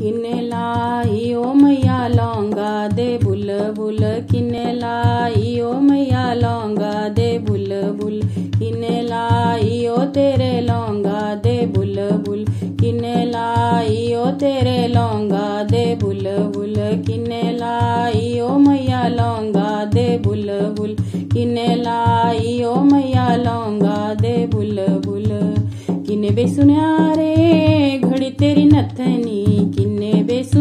किन्ने लाई, ओ मैया लौंगा दे, bull bull. किन्ने लाई, ओ मैया लौंगा दे, बुल बुल। किन्ने लाई, ओ तेरे लौंगा दे, बुल बुल। किन्ने लाई, ओ तेरे लौंगा दे, बुल बुल। किन्ने लाई, ओ मैया लौंगा दे, बुल बुल। किन्ने लाई, ओ मैया लौंगा दे, बुल बुल। किन्ने बे सुनिया रे घड़ी तेरी नथनी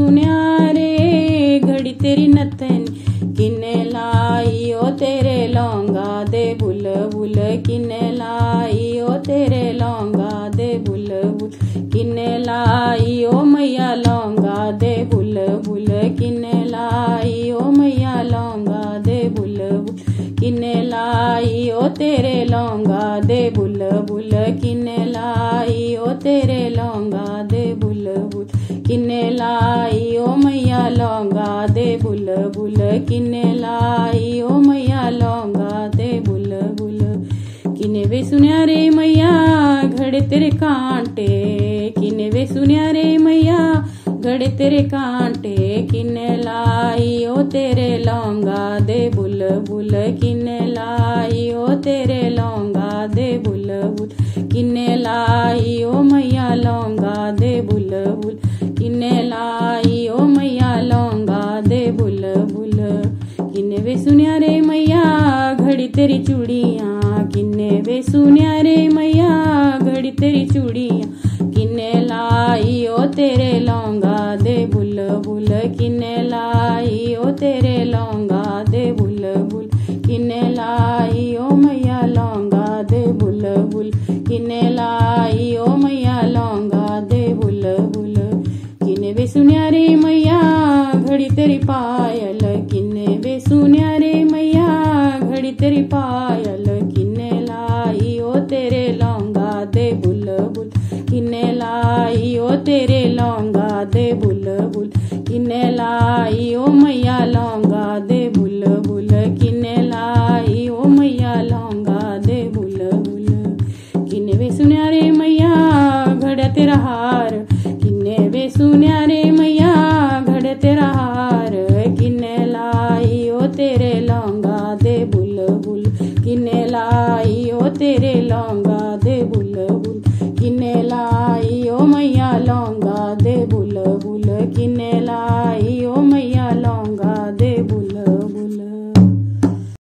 सुनिया रे घड़ी तेरी नथनी किन्ने लाई? ओ तेरे लौंगा दे बुल बुल किन्ने लाई? ओ तेरे लौंगा दे बुल बुल किन्ने लाई? ओ मैया लौंगा दे बुल बुल किन्ने लाई? ओ मैया लौंगा दे बुल बुल किन्ने लाई? ओ तेरे लौंगा दे बुल बुल किन्ने लाई? ओ तेरे लौंगा दे बुल बुल किन्ने लाई? किन्ने लाई, ओ मैया लौंगा दे बुल बुल। किन्ने वे सुनिया रे मैया, घड़े तेरे कांटे। किन्ने वे सुनिया रे मैया, घड़े तेरे कांटे। किन्ने लाई, ओ तेरे लौंगा दे बुल बुल। किन्ने लाई, ओ तेरे लौंगा दे बुल बुल। किन्ने लाई, ओ मैया लौंगा दे बुल बुल। किन्ने लाई सुनिया रे मैया, घड़ी तेरी चूड़िया। किन्ने वे सुनिया रे मैया, घड़ी तेरी चूड़िया। किन्ने लाई ओ तेरे लौंगा दे बुल तेरे लौंगा दे बुल बुल किन्ने लाई? ओ मैया लौंगा दे बुल बुल किन्ने लाई? ओ मैया लौंगा दे बुल बुल किन्ने वे सुनिया रे मैया घड़ा तेरा हार? किन्ने वे सुनिया रे मैया घड़ा तेरा हार? किन्ने लाई? ओ तेरे लौंगा दे बुल बुल किन्ने लाई? ओ तेरे लौंगा